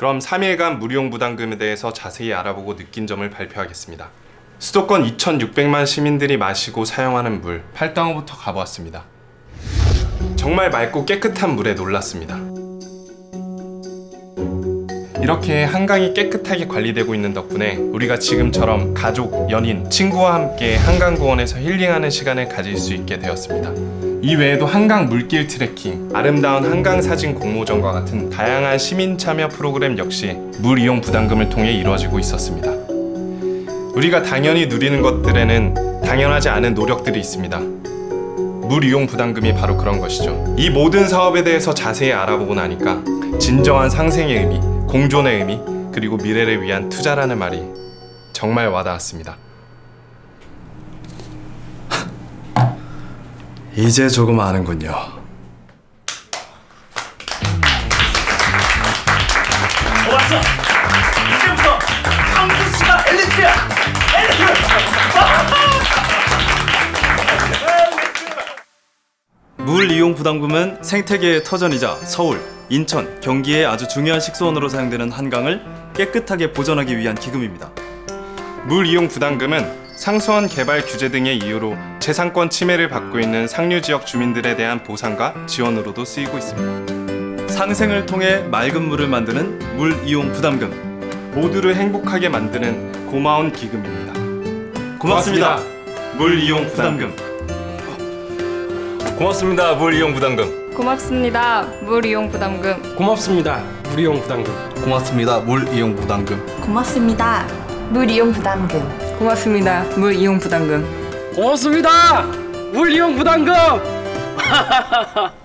그럼 3일간 무료용 부담금에 대해서 자세히 알아보고 느낀 점을 발표하겠습니다. 수도권 2,600만 시민들이 마시고 사용하는 물 팔당호부터 가보았습니다. 정말 맑고 깨끗한 물에 놀랐습니다. 이렇게 한강이 깨끗하게 관리되고 있는 덕분에 우리가 지금처럼 가족, 연인, 친구와 함께 한강공원에서 힐링하는 시간을 가질 수 있게 되었습니다. 이 외에도 한강 물길 트레킹, 아름다운 한강 사진 공모전과 같은 다양한 시민 참여 프로그램 역시 물 이용 부담금을 통해 이루어지고 있었습니다. 우리가 당연히 누리는 것들에는 당연하지 않은 노력들이 있습니다. 물 이용 부담금이 바로 그런 것이죠. 이 모든 사업에 대해서 자세히 알아보고 나니까 진정한 상생의 의미, 공존의 의미, 그리고 미래를 위한 투자라는 말이 정말 와닿았습니다. 이제 조금 아는군요. 어, 왔어! 이제부터 황수 씨가 엘리트야! 물 이용 부담금은 생태계의 터전이자 서울, 인천, 경기의 아주 중요한 식수원으로 사용되는 한강을 깨끗하게 보존하기 위한 기금입니다. 물 이용 부담금은 상수원 개발 규제 등의 이유로 재산권 침해를 받고 있는 상류 지역 주민들에 대한 보상과 지원으로도 쓰이고 있습니다. 상생을 통해 맑은 물을 만드는 물 이용 부담금. 모두를 행복하게 만드는 고마운 기금입니다. 고맙습니다. 물 이용 부담금. 고맙습니다. 물 이용 부담금. 고맙습니다. 물 이용 부담금. 고맙습니다. 물 이용 부담금. 고맙습니다. 물 이용 부담금. 고맙습니다. 물 이용 부담금. 고맙습니다. 물 이용 부담금. 고맙습니다. 물 이용 부담금.